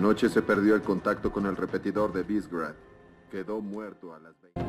Anoche se perdió el contacto con el repetidor de Visgrad. Quedó muerto a las 20.